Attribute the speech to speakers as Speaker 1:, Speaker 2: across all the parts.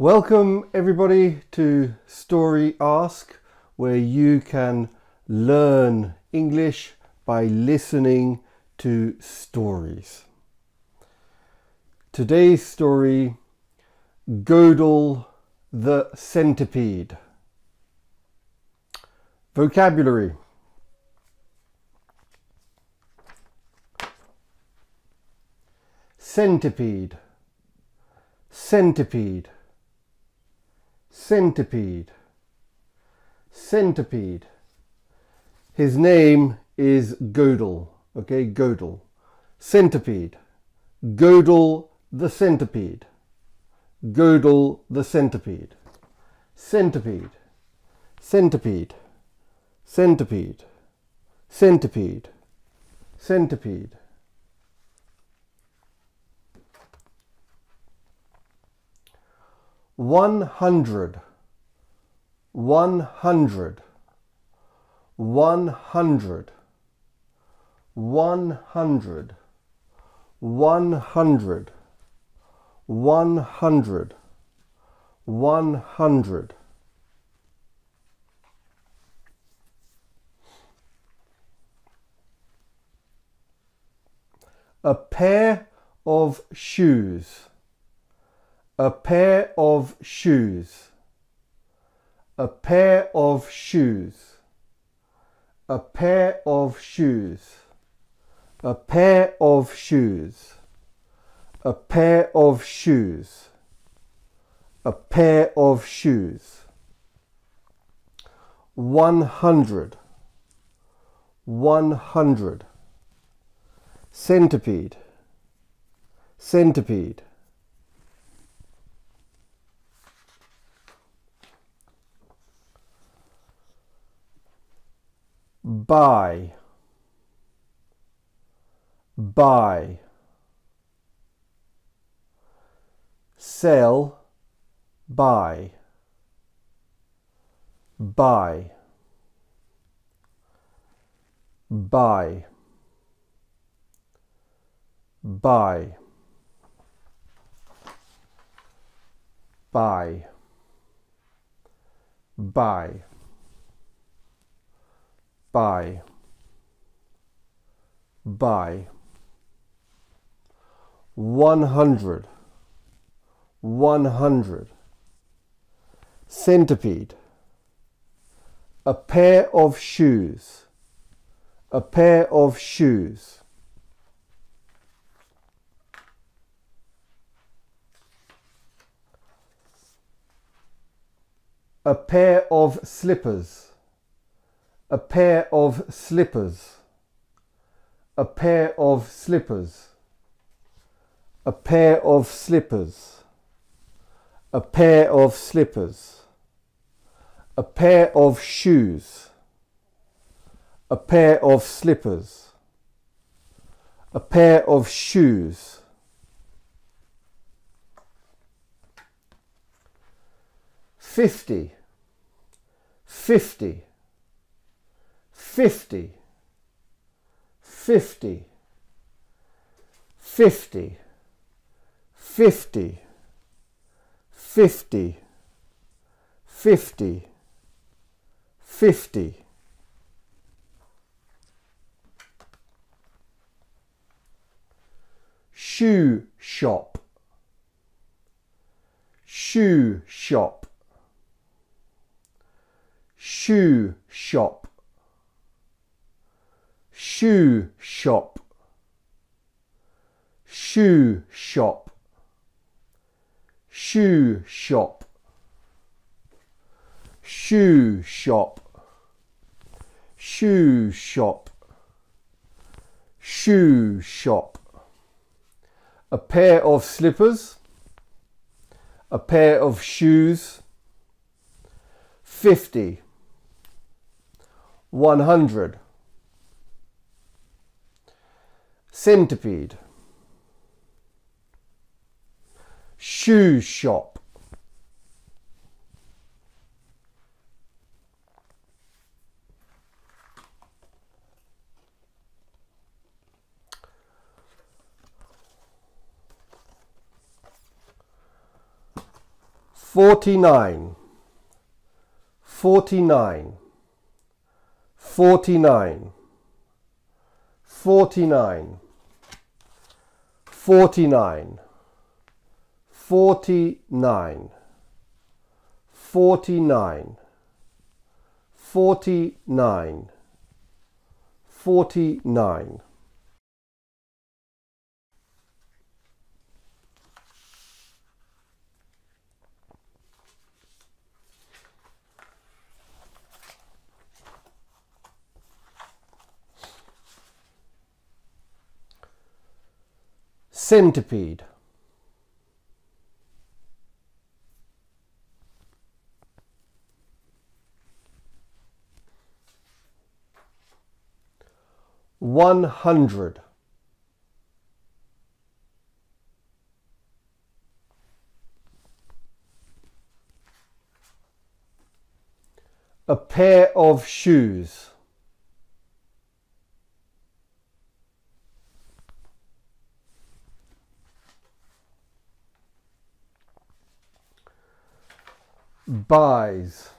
Speaker 1: Welcome everybody to StoryAsk, where you can learn English by listening to stories. Today's story Godel the Centipede. Vocabulary Centipede, centipede, centipede, centipede. His name is Godel, okay, Godel. Centipede, Godel the centipede, Godel the centipede, centipede, centipede, centipede, centipede, centipede. One hundred, one hundred, one hundred, one hundred, one hundred, one hundred, one hundred. A pair of shoes a pair of shoes, a pair of shoes, a pair of shoes, a pair of shoes, a pair of shoes, a pair of shoes. One hundred, one hundred. Centipede, centipede buy. Buy. Sell. Buy. Buy. Buy. Buy. Buy. Buy one hundred. One hundred. Centipede. A pair of shoes. A pair of shoes. A pair of slippers a pair of slippers, a pair of slippers, a pair of slippers, a pair of slippers, a pair of shoes, a pair of slippers, a pair of shoes. Fifty, fifty 50, 50, 50, 50, 50, 50, 50. Shoe shop, shoe shop, shoe shop shoe shop. Shoe shop. Shoe shop. Shoe shop. Shoe shop. Shoe shop. A pair of slippers. A pair of shoes. 50 100 centipede, shoe shop, Forty nine. Forty nine. Forty nine. Forty nine. 49, 49, 49, 49, 49. Centipede. One hundred. A pair of shoes. Buys.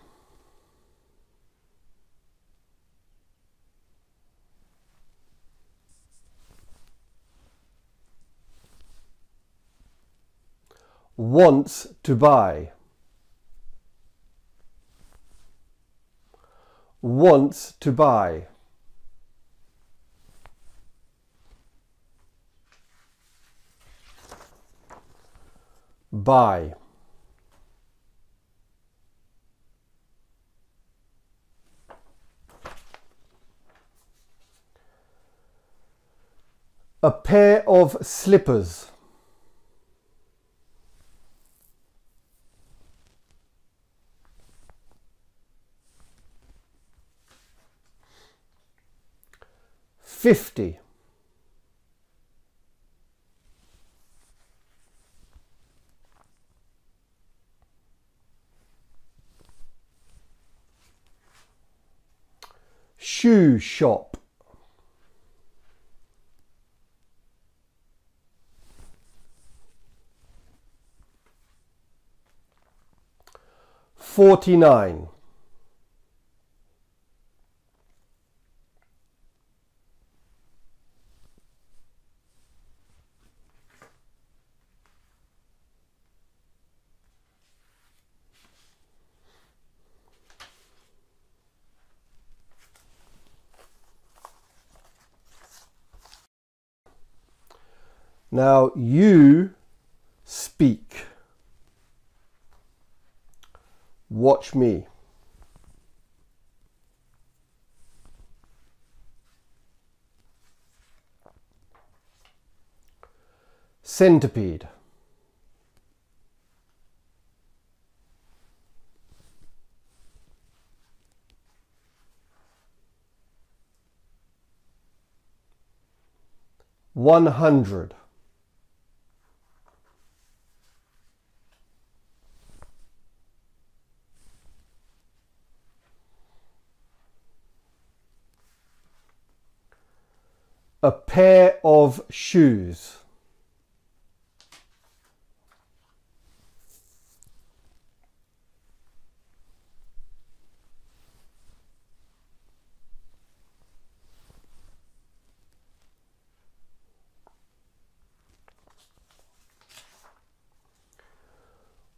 Speaker 1: Wants to buy. Wants to buy. Buy A pair of slippers. Fifty. Shoe shop. Forty-nine. Now you speak. Watch me. Centipede. One hundred. A pair of shoes.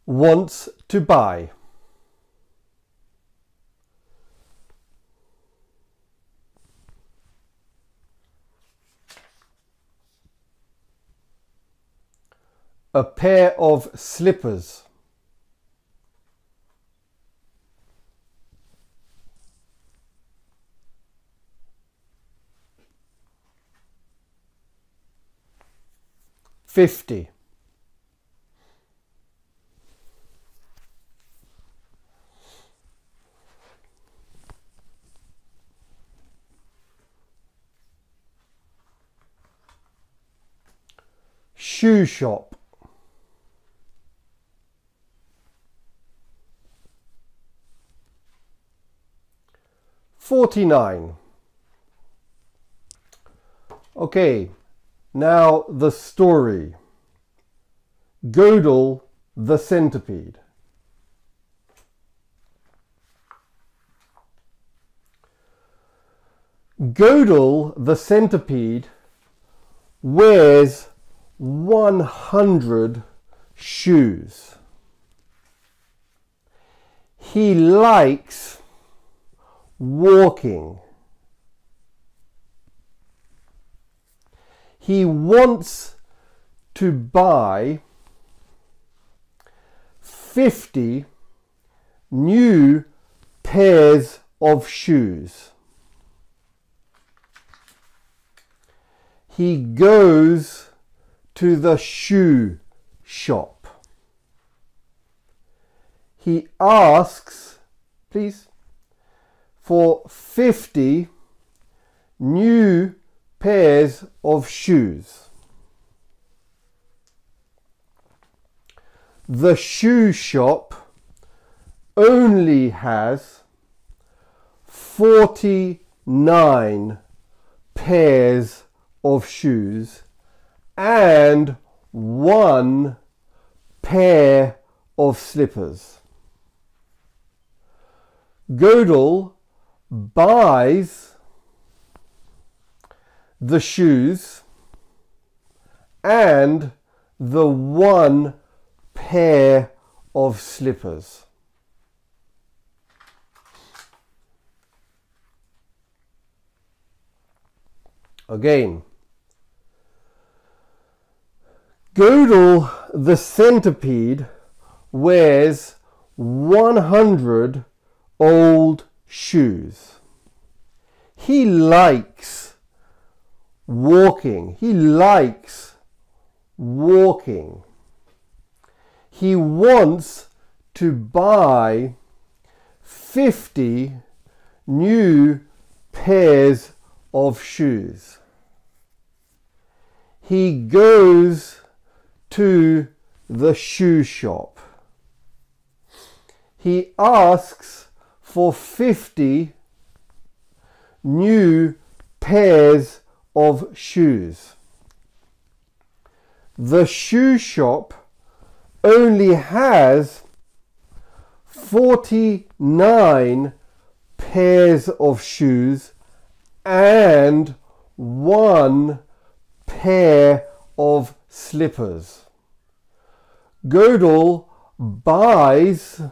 Speaker 1: Wants to buy. A pair of slippers. Fifty. Shoe shop. 49. Okay, now the story. Godel the Centipede. Godel the Centipede wears 100 shoes. He likes walking. He wants to buy 50 new pairs of shoes. He goes to the shoe shop. He asks, please, for 50 new pairs of shoes. The shoe shop only has 49 pairs of shoes and one pair of slippers. Godel buys the shoes and the one pair of slippers. Again, Godel the centipede wears 100 old shoes. He likes walking. He likes walking. He wants to buy 50 new pairs of shoes. He goes to the shoe shop. He asks for 50 new pairs of shoes. The shoe shop only has 49 pairs of shoes and one pair of slippers. Godel buys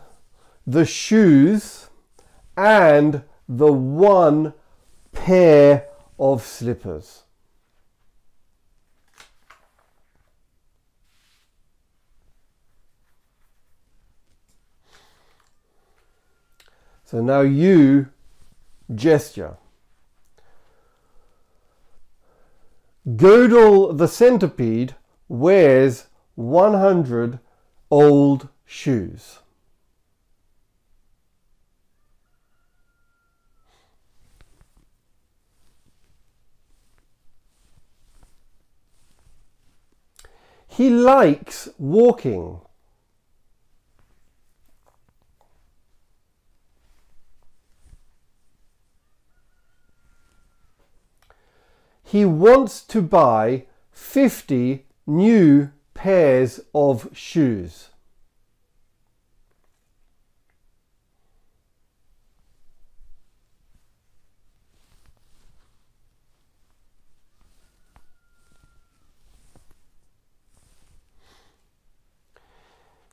Speaker 1: the shoes and the one pair of slippers. So now you gesture. Godel the centipede wears 100 old shoes. He likes walking. He wants to buy 50 new pairs of shoes.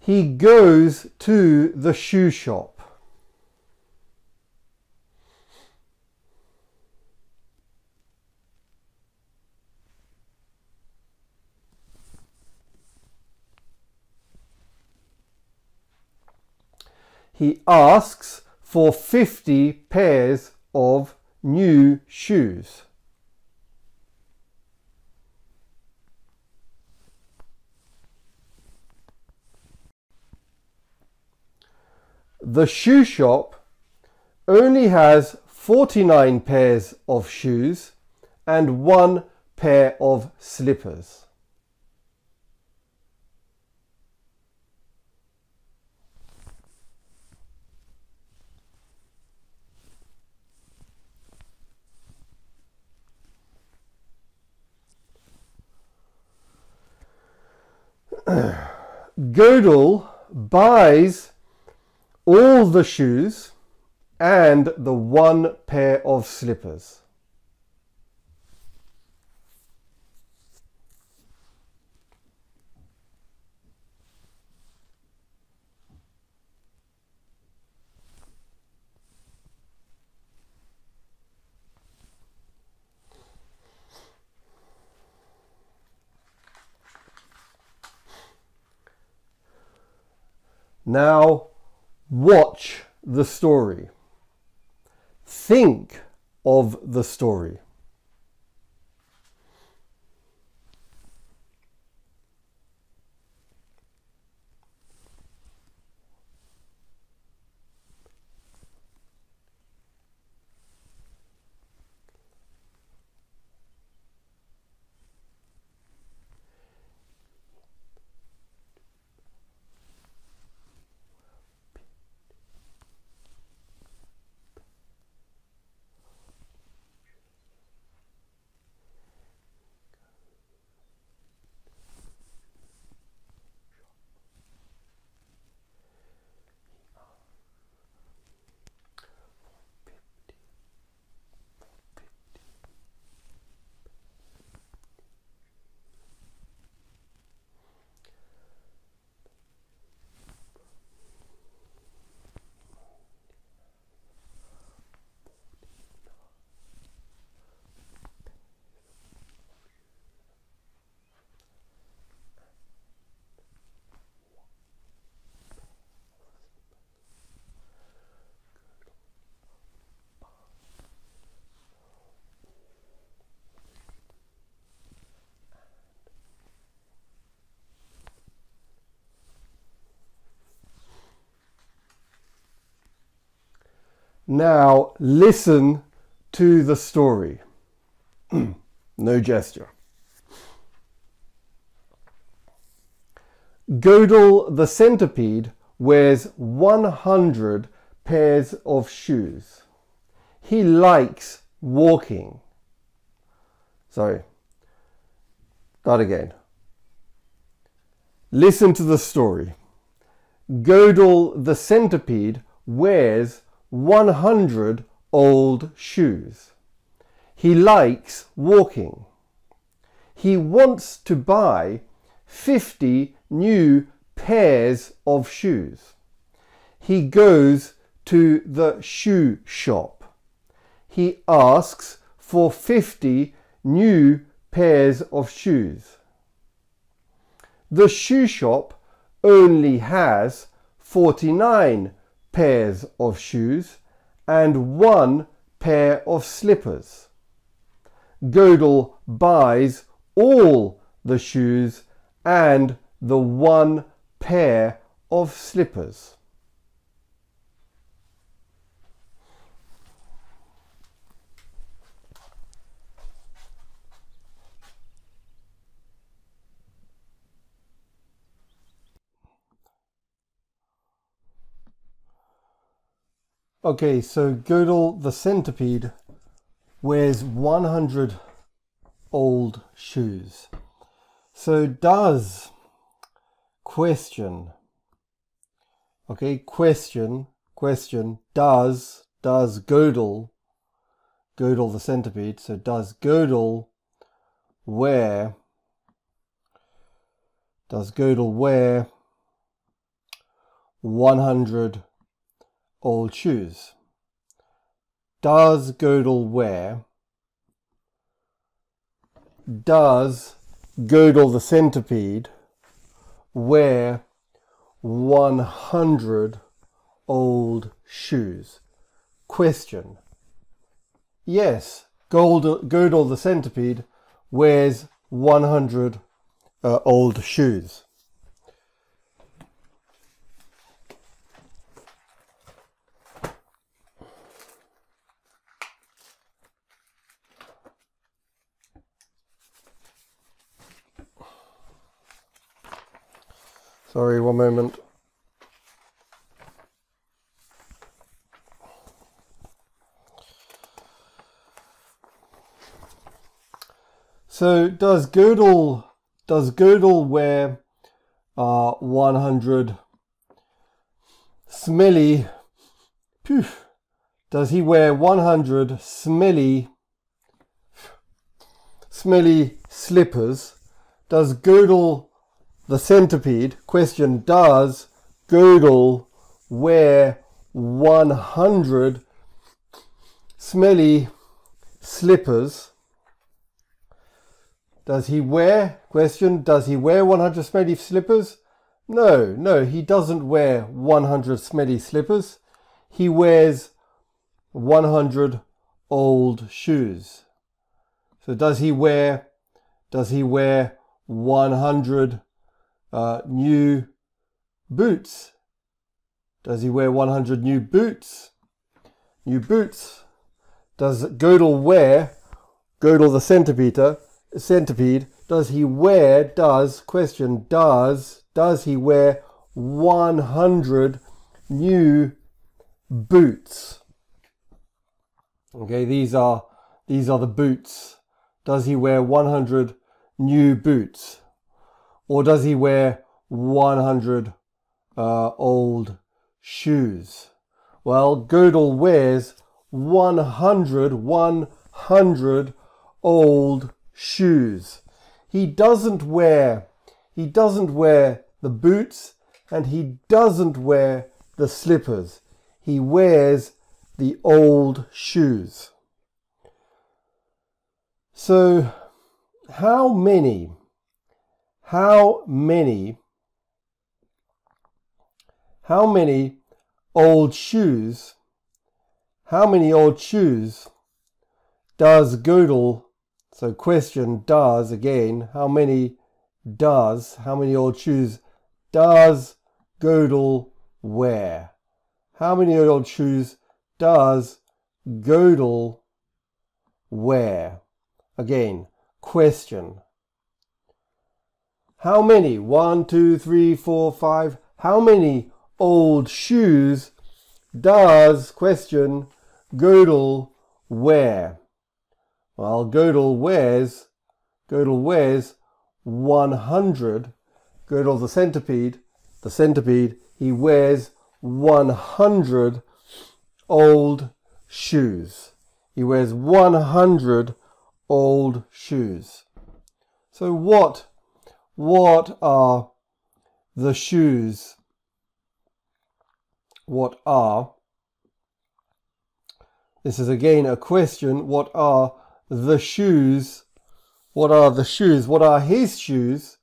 Speaker 1: He goes to the shoe shop. he asks for 50 pairs of new shoes. The shoe shop only has 49 pairs of shoes and one pair of slippers. Godel buys all the shoes and the one pair of slippers. Now watch the story. Think of the story. Now listen to the story. no gesture. Godel the centipede wears 100 pairs of shoes. He likes walking. Sorry. Start again. Listen to the story. Godel the centipede wears 100 old shoes. He likes walking. He wants to buy 50 new pairs of shoes. He goes to the shoe shop. He asks for 50 new pairs of shoes. The shoe shop only has 49 pairs of shoes and one pair of slippers. Godel buys all the shoes and the one pair of slippers. Okay, so Godel the centipede wears 100 old shoes. So does question, okay, question, question, does, does Godel, Godel the centipede, so does Godel wear, does Godel wear 100 old shoes. Does Godel wear? Does Godel the centipede wear 100 old shoes? Question. Yes, Godel the centipede wears 100 uh, old shoes. Sorry, one moment. So does Godel does Godel wear uh, 100 smelly poof, does he wear 100 smelly smelly slippers? Does Godel the centipede question Does Godel wear 100 smelly slippers? Does he wear, question, does he wear 100 smelly slippers? No, no, he doesn't wear 100 smelly slippers. He wears 100 old shoes. So does he wear does he wear 100 uh, new boots? Does he wear 100 new boots? New boots. Does Gödel wear, Gödel the centipede, centipede, does he wear, does, question, does, does he wear 100 new boots? Okay, these are, these are the boots. Does he wear 100 new boots? Or does he wear 100 uh, old shoes? Well, Gödel wears 100, 100 old shoes. He doesn't wear, he doesn't wear the boots and he doesn't wear the slippers. He wears the old shoes. So, how many, how many, how many old shoes, how many old shoes does Gödel, so question does again, how many does, how many old shoes does Gödel wear? How many old shoes does Gödel wear? Again, question. How many? One, two, three, four, five. How many old shoes does, question, Gödel wear? Well, Gödel wears, Gödel wears 100. Gödel the centipede, the centipede, he wears 100 old shoes. He wears 100 old shoes. So what, what are the shoes? What are, this is again a question, what are the shoes? What are the shoes? What are his shoes?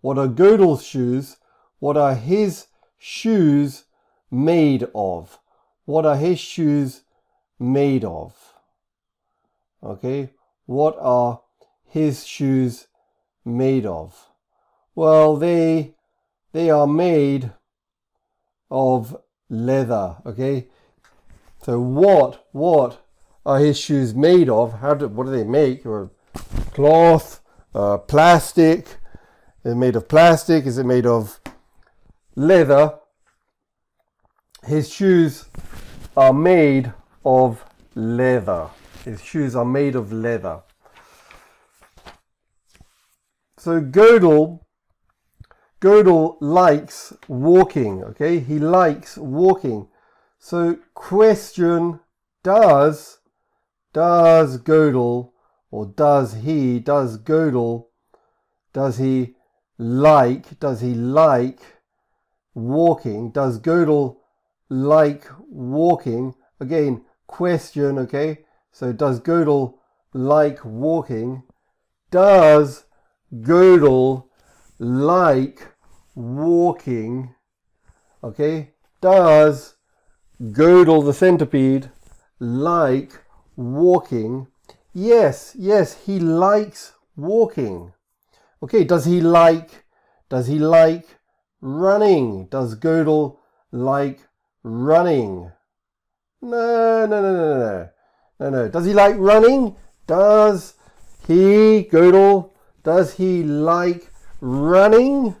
Speaker 1: What are Gödel's shoes? What are his shoes made of? What are his shoes made of? Okay, what are his shoes made of? Well, they they are made of leather. Okay, so what what are his shoes made of? How do what do they make? Or cloth, uh, plastic? Is it made of plastic? Is it made of leather? His shoes are made of leather. His shoes are made of leather. So Gödel, Gödel likes walking, okay? He likes walking. So question, does, does Gödel, or does he, does Gödel, does he like, does he like walking? Does Gödel like walking? Again, question, okay? So does Gödel like walking? Does Gödel like walking? Okay. Does Gödel the centipede like walking? Yes, yes, he likes walking. Okay, does he like, does he like running? Does Gödel like running? No, no, no, no, no. No, no. Does he like running? Does he, Gödel, does he like running?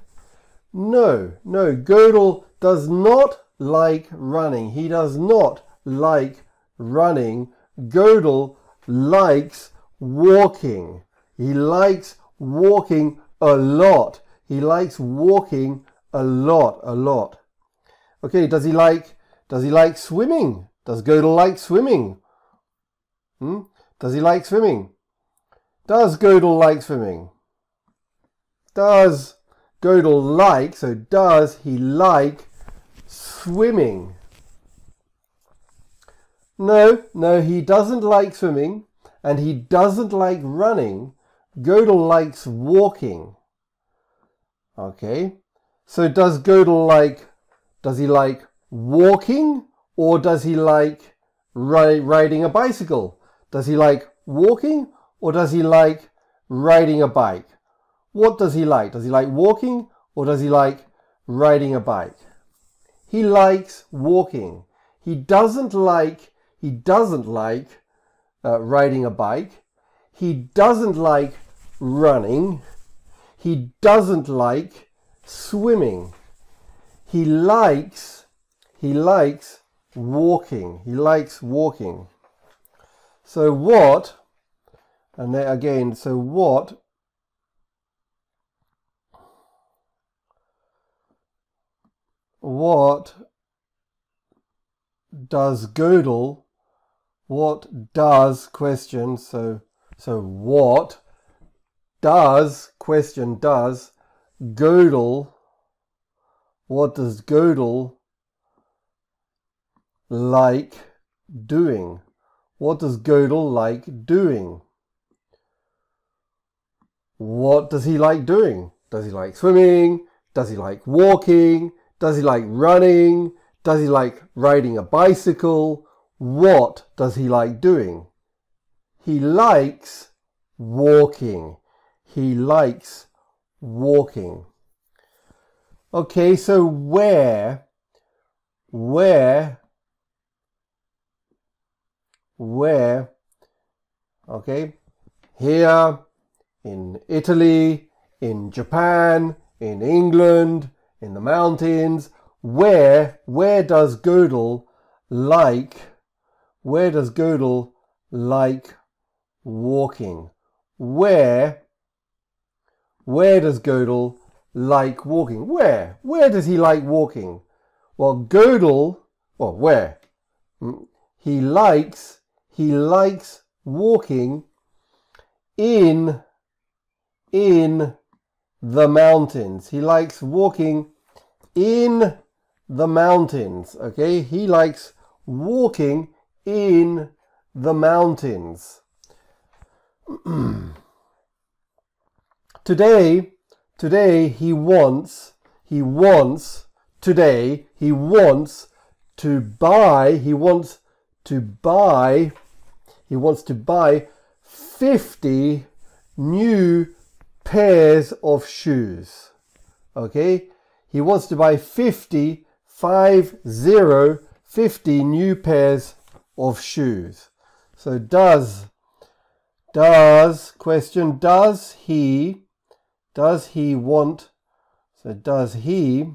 Speaker 1: No, no. Gödel does not like running. He does not like running. Gödel likes walking. He likes walking a lot. He likes walking a lot, a lot. Okay, does he like does he like swimming? Does Gödel like swimming? Hmm? Does he like swimming? Does Gödel like swimming? Does Godel like, so does he like swimming? No, no, he doesn't like swimming and he doesn't like running. Godel likes walking. Okay, So does Godel like, does he like walking or does he like ri- riding a bicycle? Does he like walking or does he like riding a bike? What does he like? Does he like walking or does he like riding a bike? He likes walking. He doesn't like, he doesn't like uh, riding a bike. He doesn't like running. He doesn't like swimming. He likes, he likes walking. He likes walking. So what, and then again, so what what does Godel, what does question, so, so what does, question does, Godel, what does Godel like doing? What does Godel like doing? What does he like doing? Does he like swimming? Does he like walking? Does he like running? Does he like riding a bicycle? What does he like doing? He likes walking. He likes walking. Okay, so where, where, where, okay, here, in Italy, in Japan, in England, in the mountains, where, where does Godel like, where does Godel like walking? Where, where does Godel like walking? Where? Where does he like walking? Well, Godel, well, where? Hmm, he likes, he likes walking in, in the mountains. He likes walking in the mountains. Okay, he likes walking in the mountains. today, today he wants, he wants, today he wants to buy, he wants to buy, he wants to buy 50 new pairs of shoes. Okay, he wants to buy 50, 5, 0, 50 new pairs of shoes. So does, does, question, does he, does he want, so does he,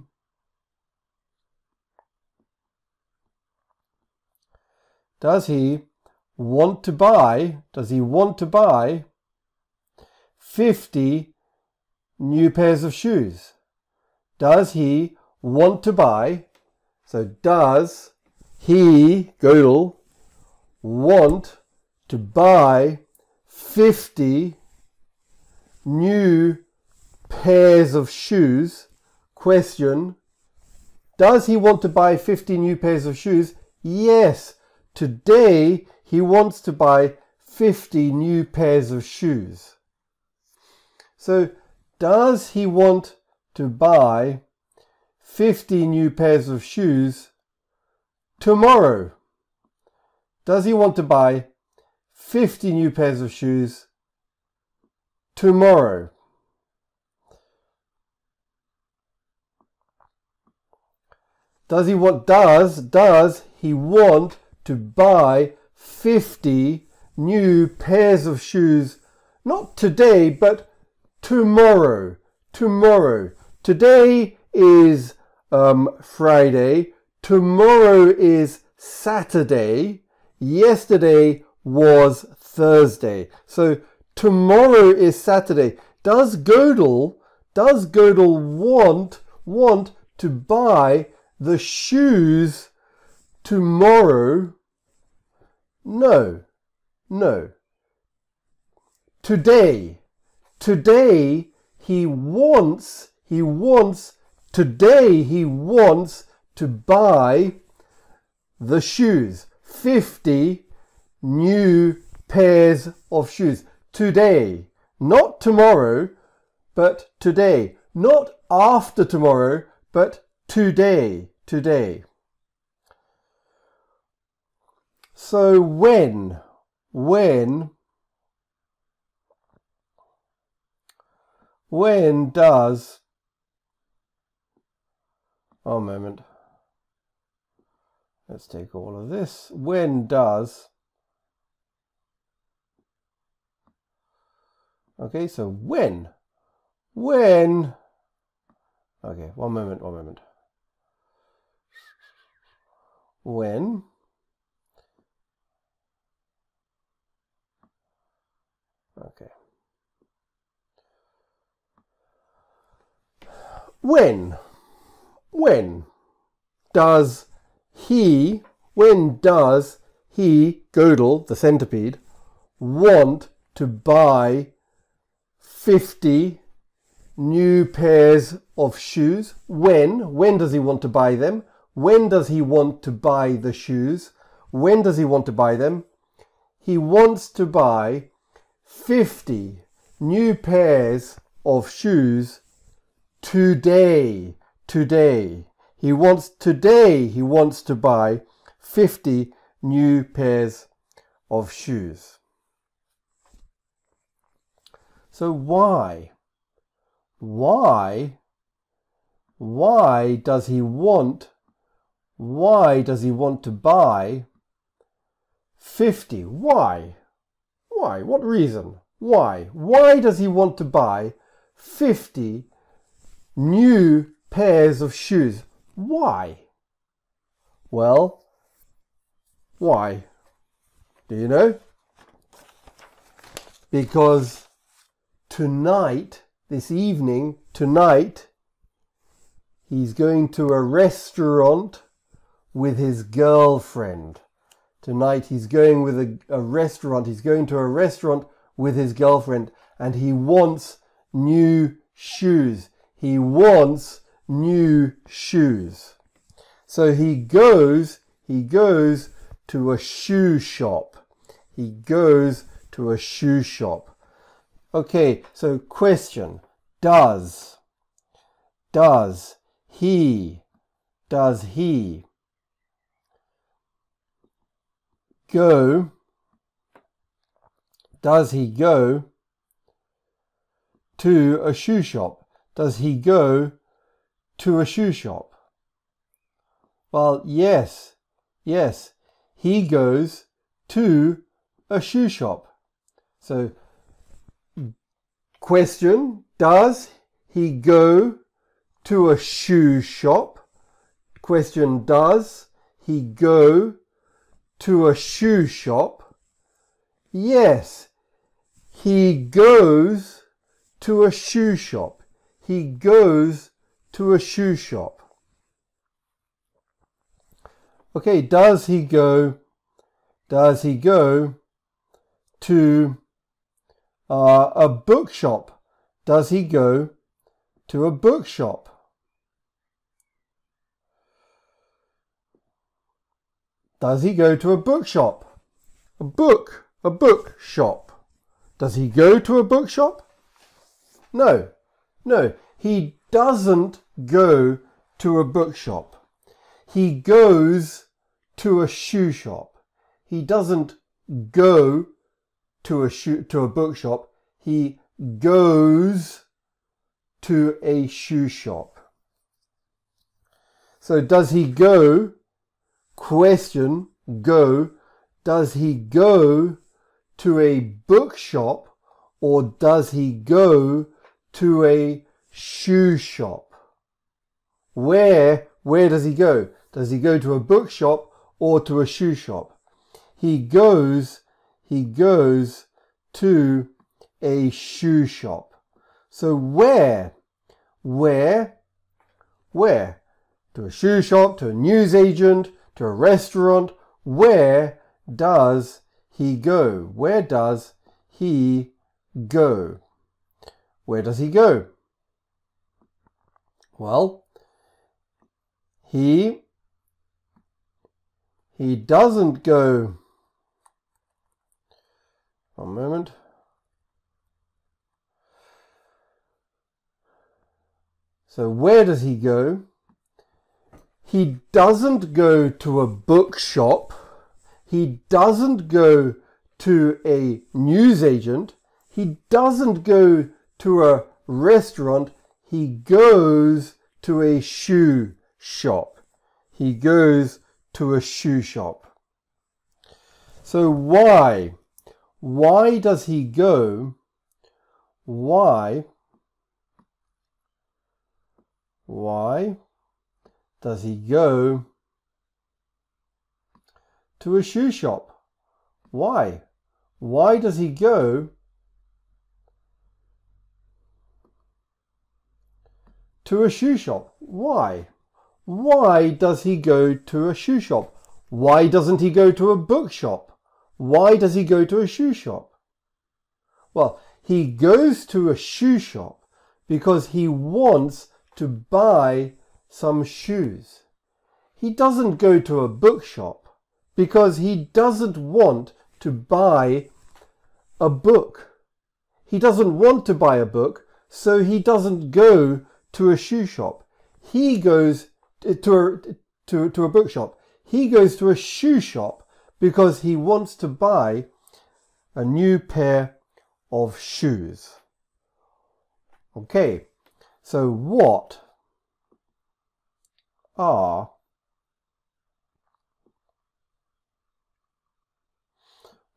Speaker 1: does he want to buy, does he want to buy 50 new pairs of shoes? Does he want to buy? So does he, Godel, want to buy 50 new pairs of shoes? Question. Does he want to buy 50 new pairs of shoes? Yes. Today he wants to buy 50 new pairs of shoes. So does he want to buy 50 new pairs of shoes tomorrow? Does he want to buy 50 new pairs of shoes tomorrow? Does he want does does he want to buy 50 new pairs of shoes not today but tomorrow tomorrow Today is um, Friday. Tomorrow is Saturday. Yesterday was Thursday. So tomorrow is Saturday. Does Godel, does Godel want, want to buy the shoes tomorrow? No, no. Today, today he wants he wants, today he wants to buy the shoes. 50 new pairs of shoes. Today. Not tomorrow, but today. not after tomorrow, but today, today. So when, when, when does, oh, moment, let's take all of this, when does, okay, so when, when, okay, one moment, one moment, when, okay. When, when does he, when does he, Godel, the centipede, want to buy 50 new pairs of shoes? When? When does he want to buy them? When does he want to buy the shoes? When does he want to buy them? He wants to buy 50 new pairs of shoes today. Today. He wants, today, he wants to buy 50 new pairs of shoes. So why? Why? Why does he want, why does he want to buy 50? Why? Why? What reason? Why? Why does he want to buy 50 new pairs of shoes? Why? Well, why? Do you know? Because tonight, this evening, tonight, he's going to a restaurant with his girlfriend. Tonight he's going with a, a, restaurant. He's going to a restaurant with his girlfriend and he wants new shoes. He wants new shoes. So he goes, he goes to a shoe shop. He goes to a shoe shop. Okay, so question. Does, does he, does he go, does he go to a shoe shop? Does he go to a shoe shop? Well, yes, yes, he goes to a shoe shop. So, question, does he go to a shoe shop? Question, does he go to a shoe shop? Yes, he goes to a shoe shop. He goes to a shoe shop. Okay, does he go, does he go to uh, a bookshop? Does he go to a bookshop? Does he go to a bookshop? A book, a bookshop. Does he go to a bookshop? No, no, he doesn't go to a bookshop. He goes to a shoe shop. He doesn't go to a shoe, to a bookshop. He goes to a shoe shop. So does he go Question, go. Does he go to a bookshop or does he go to a shoe shop? Where, where does he go? Does he go to a bookshop or to a shoe shop? He goes, he goes to a shoe shop. So where, where, where? To a shoe shop, to a newsagent, to a restaurant. Where does he go? Where does he go? Where does he go? Well, he he doesn't go. One moment. So where does he go? He doesn't go to a bookshop. He doesn't go to a newsagent. He doesn't go to a restaurant. He goes to a shoe shop. He goes to a shoe shop. So why? Why does he go? Why? Why does he go to a shoe shop? Why? Why does he go to a shoe shop? Why? Why does he go to a shoe shop? Why doesn't he go to a bookshop? Why does he go to a shoe shop? Well, he goes to a shoe shop because he wants to buy some shoes. He doesn't go to a bookshop because he doesn't want to buy a book. He doesn't want to buy a book, so he doesn't go to a shoe shop. He goes to a, to, to a bookshop. He goes to a shoe shop because he wants to buy a new pair of shoes. Okay, so what are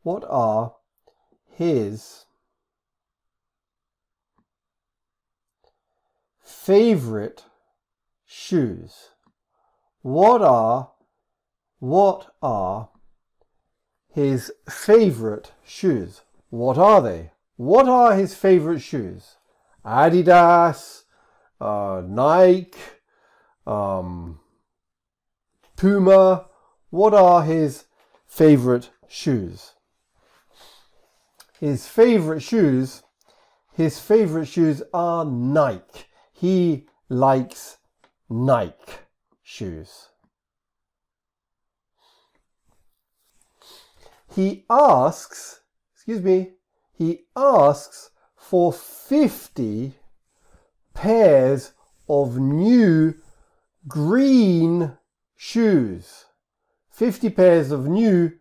Speaker 1: what are his favorite shoes? What are what are his favorite shoes? What are they? What are his favorite shoes? Adidas, uh, Nike, um, Puma. What are his favorite shoes? His favorite shoes, his favorite shoes are Nike. He likes Nike shoes. He asks, excuse me, he asks for 50 pairs of new green shoes. 50 pairs of new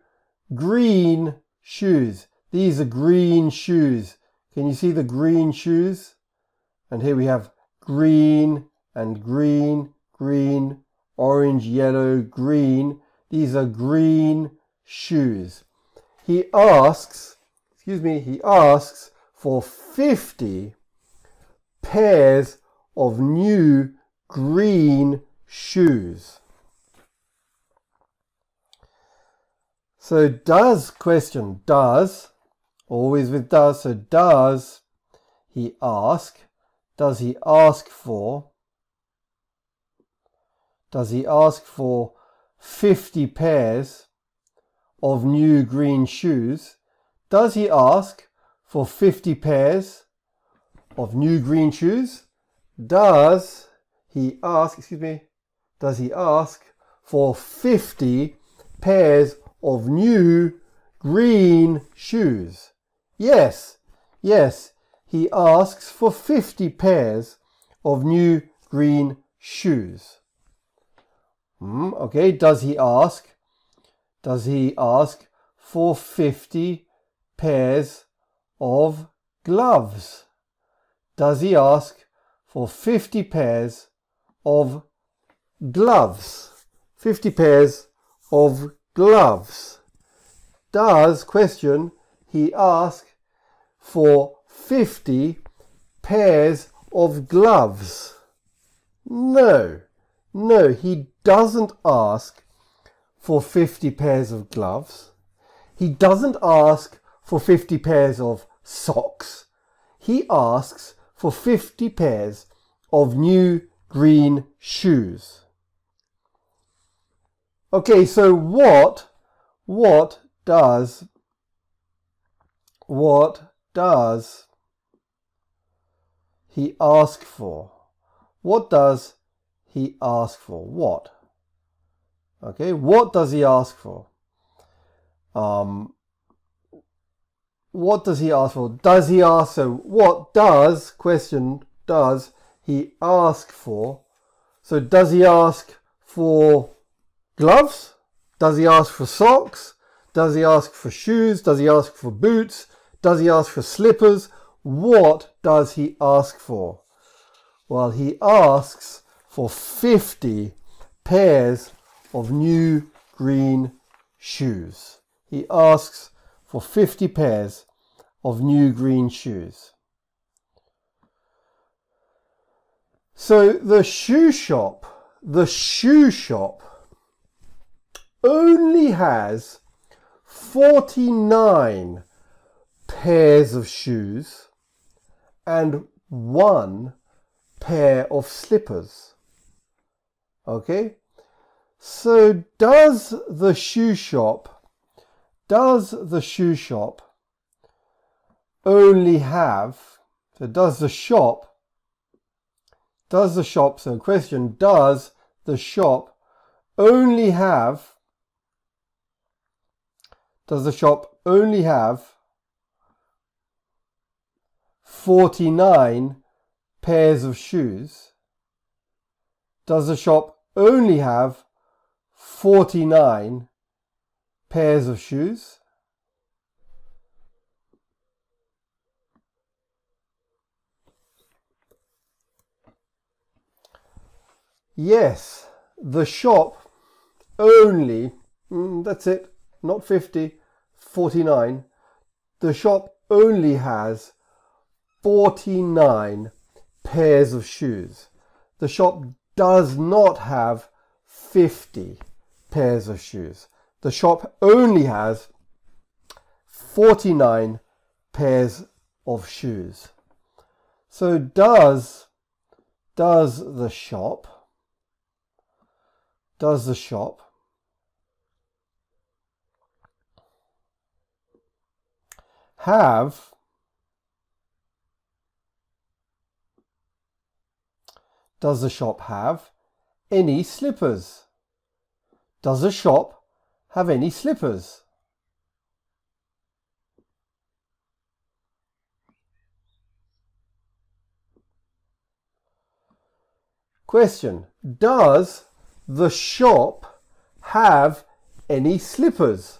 Speaker 1: green shoes. These are green shoes. Can you see the green shoes? And here we have green and green, green, orange, yellow, green. These are green shoes. He asks, excuse me, he asks for 50 pairs of new green shoes. So does question does always with does so does he ask does he ask for does he ask for 50 pairs of new green shoes does he ask for 50 pairs of new green shoes does he ask, excuse me, does he ask for 50 pairs of new green shoes? Yes, yes, he asks for 50 pairs of new green shoes. Hmm, okay, does he ask? Does he ask for 50 pairs of gloves? Does he ask for 50 pairs of gloves. 50 pairs of gloves. Does, question, he ask for 50 pairs of gloves? No, no, he doesn't ask for 50 pairs of gloves. He doesn't ask for 50 pairs of socks. He asks for 50 pairs of new green shoes. Okay, so what, what does, what does he ask for? What does he ask for? What? Okay, what does he ask for? Um, what does he ask for? Does he ask, so what does, question, does he ask for? So does he ask for gloves? Does he ask for socks? Does he ask for shoes? Does he ask for boots? Does he ask for slippers? What does he ask for? Well, he asks for 50 pairs of new green shoes. He asks for 50 pairs of new green shoes. So the shoe shop, the shoe shop only has 49 pairs of shoes and one pair of slippers. Okay? So does the shoe shop, does the shoe shop only have, so does the shop, does the shop, so question, does the shop only have, does the shop only have 49 pairs of shoes? Does the shop only have 49 pairs of shoes? Yes, the shop only, mm, that's it, not 50, 49. The shop only has 49 pairs of shoes. The shop does not have 50 pairs of shoes. The shop only has 49 pairs of shoes. So does does the shop does the shop have Does the shop have any slippers? Does the shop have any slippers? Question. Does the shop have any slippers?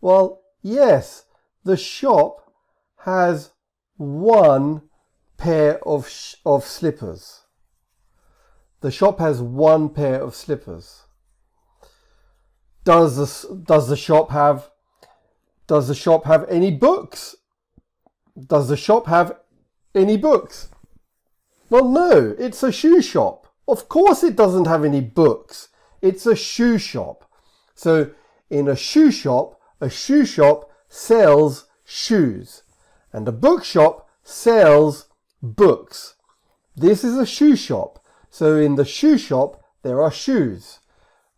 Speaker 1: Well, yes, the shop has one pair of, of slippers. The shop has one pair of slippers. Does the, does the shop have does the shop have any books? Does the shop have any books? Well, no, it's a shoe shop. Of course it doesn't have any books. It's a shoe shop. So in a shoe shop, a shoe shop sells shoes and a bookshop sells books. This is a shoe shop. So in the shoe shop, there are shoes.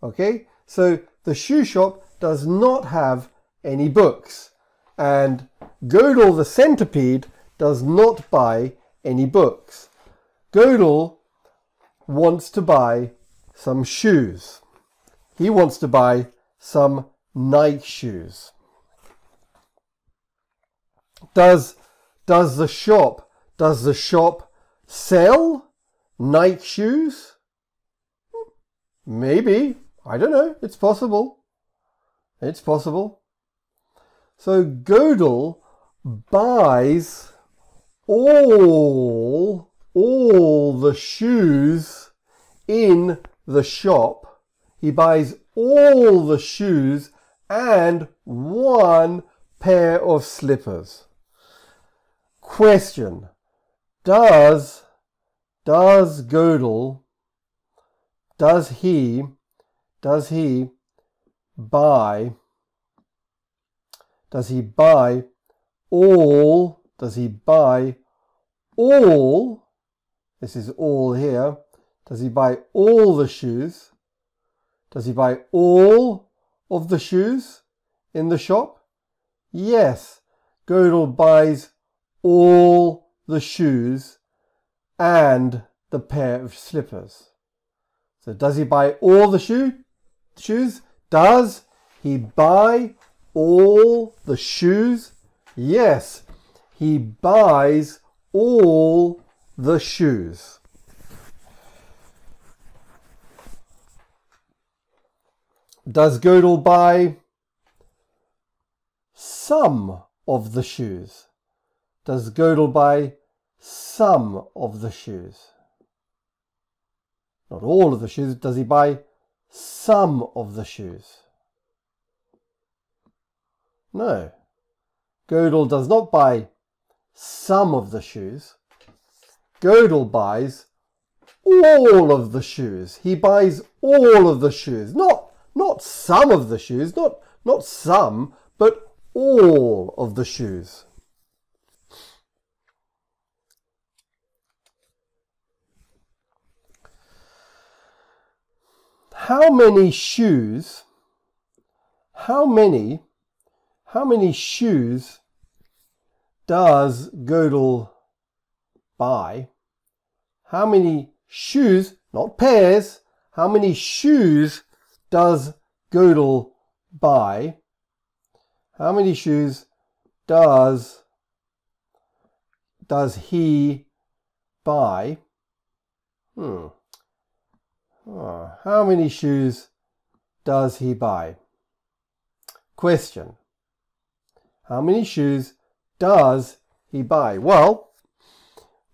Speaker 1: Okay, so the shoe shop does not have any books. And Godel the centipede does not buy any books. Godel wants to buy some shoes. He wants to buy some Nike shoes. Does does the shop does the shop sell Nike shoes? Maybe. I don't know. It's possible. It's possible. So Godel buys all, all the shoes in the shop. He buys all the shoes and one pair of slippers. Question. Does does Godel, does he, does he buy, does he buy all, does he buy all, this is all here, does he buy all the shoes? Does he buy all of the shoes in the shop? Yes, Godel buys all the shoes and the pair of slippers. So does he buy all the shoe, shoes? Does he buy all the shoes? Yes, he buys all the shoes. Does Godel buy some of the shoes? Does Godel buy some of the shoes? Not all of the shoes. Does he buy some of the shoes? No. Godel does not buy some of the shoes. Godel buys all of the shoes. He buys all of the shoes. Not, not some of the shoes, not, not some, but all of the shoes. How many shoes, how many, how many shoes does Godel buy? How many shoes, not pairs, how many shoes does Godel buy? How many shoes does does he buy? Hmm. Oh, how many shoes does he buy? Question. How many shoes does he buy? Well,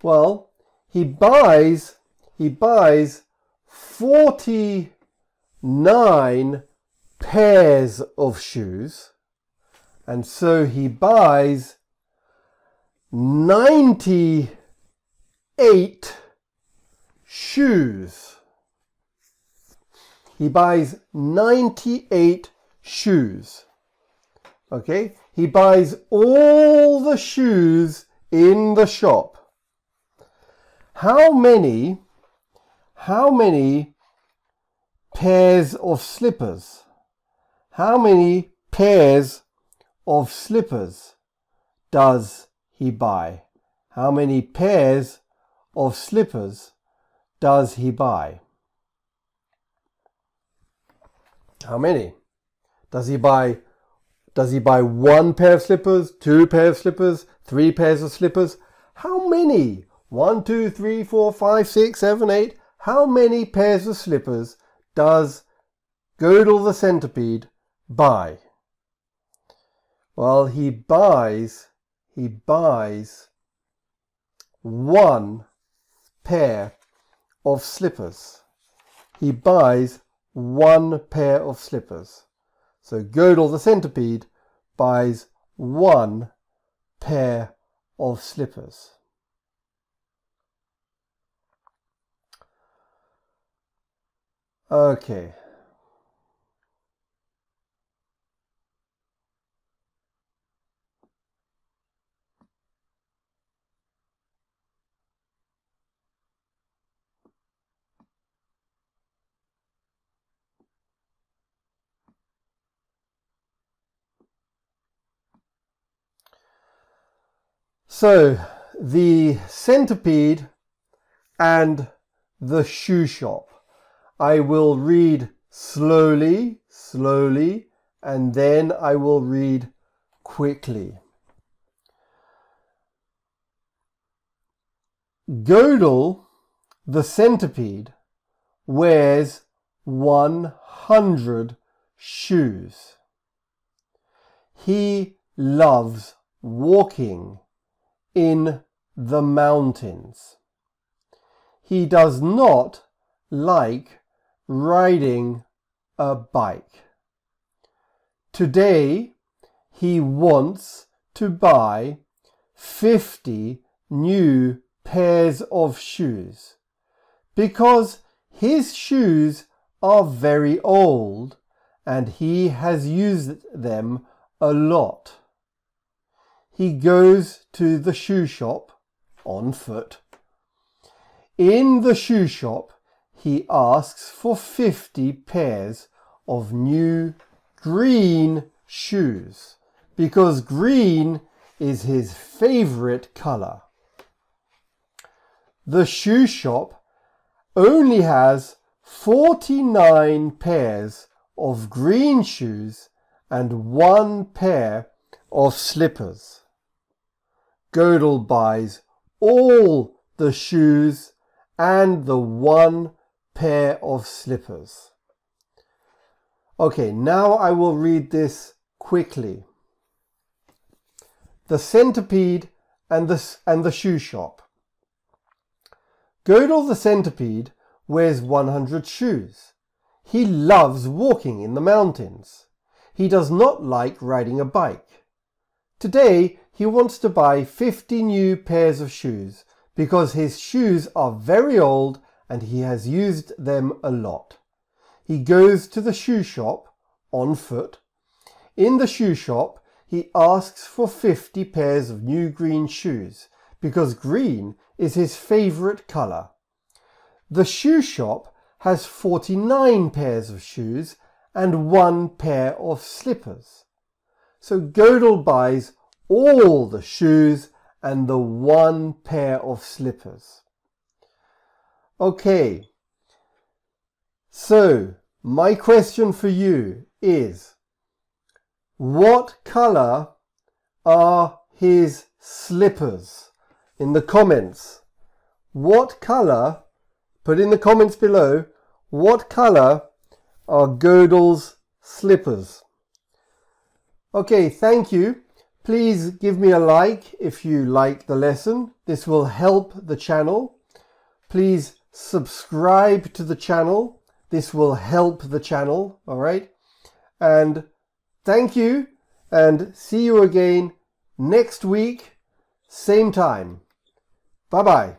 Speaker 1: well, he buys he buys 49 pairs of shoes and so he buys 98 shoes. He buys 98 shoes. Okay? He buys all the shoes in the shop. How many, how many pairs of slippers? How many pairs of slippers does he buy? How many pairs of slippers does he buy? How many? Does he buy does he buy one pair of slippers, two pair of slippers, three pairs of slippers? How many? One, two, three, four, five, six, seven, eight. How many pairs of slippers does Godel the centipede buy? Well, he buys, he buys one pair of slippers. He buys one pair of slippers. So Godel the centipede buys one pair of slippers. Okay. So the centipede and the shoe shop. I will read slowly, slowly, and then I will read quickly. Godel, the centipede, wears 100 shoes. He loves walking in the mountains. He does not like riding a bike. Today he wants to buy 50 new pairs of shoes because his shoes are very old and he has used them a lot he goes to the shoe shop on foot. In the shoe shop, he asks for 50 pairs of new green shoes because green is his favorite color. The shoe shop only has 49 pairs of green shoes and one pair of slippers. Godel buys all the shoes and the one pair of slippers. Okay, now I will read this quickly. The centipede and the, and the shoe shop. Godel the centipede wears 100 shoes. He loves walking in the mountains. He does not like riding a bike. Today he wants to buy 50 new pairs of shoes because his shoes are very old and he has used them a lot. He goes to the shoe shop on foot. In the shoe shop, he asks for 50 pairs of new green shoes because green is his favorite color. The shoe shop has 49 pairs of shoes and one pair of slippers. So Godel buys all the shoes and the one pair of slippers. Okay, so my question for you is, what color are his slippers? In the comments, what color, put in the comments below, what color are Godel's slippers? Okay, thank you. Please give me a like if you like the lesson. This will help the channel. Please subscribe to the channel. This will help the channel, all right? And thank you and see you again next week, same time. Bye-bye.